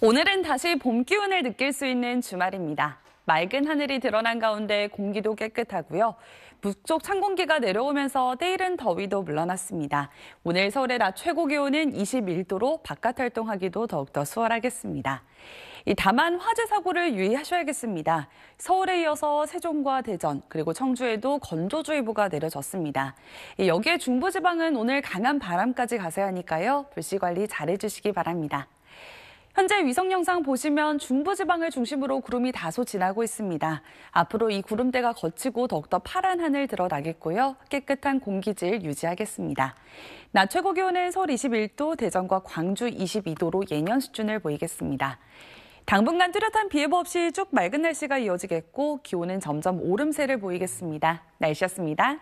오늘은 다시 봄 기운을 느낄 수 있는 주말입니다. 맑은 하늘이 드러난 가운데 공기도 깨끗하고요. 북쪽 찬 공기가 내려오면서 때이른 더위도 물러났습니다. 오늘 서울의 낮 최고 기온은 21도로 바깥 활동하기도 더욱더 수월하겠습니다. 다만 화재 사고를 유의하셔야겠습니다. 서울에 이어서 세종과 대전 그리고 청주에도 건조주의보가 내려졌습니다. 여기에 중부지방은 오늘 강한 바람까지 가세야 하니까요. 불씨 관리 잘해주시기 바랍니다. 현재 위성 영상 보시면 중부지방을 중심으로 구름이 다소 지나고 있습니다. 앞으로 이 구름대가 거치고 더욱더 파란 하늘 드러나겠고요. 깨끗한 공기질 유지하겠습니다. 낮 최고 기온은 서울 21도, 대전과 광주 22도로 예년 수준을 보이겠습니다. 당분간 뚜렷한 비 예보 없이 쭉 맑은 날씨가 이어지겠고 기온은 점점 오름세를 보이겠습니다. 날씨였습니다.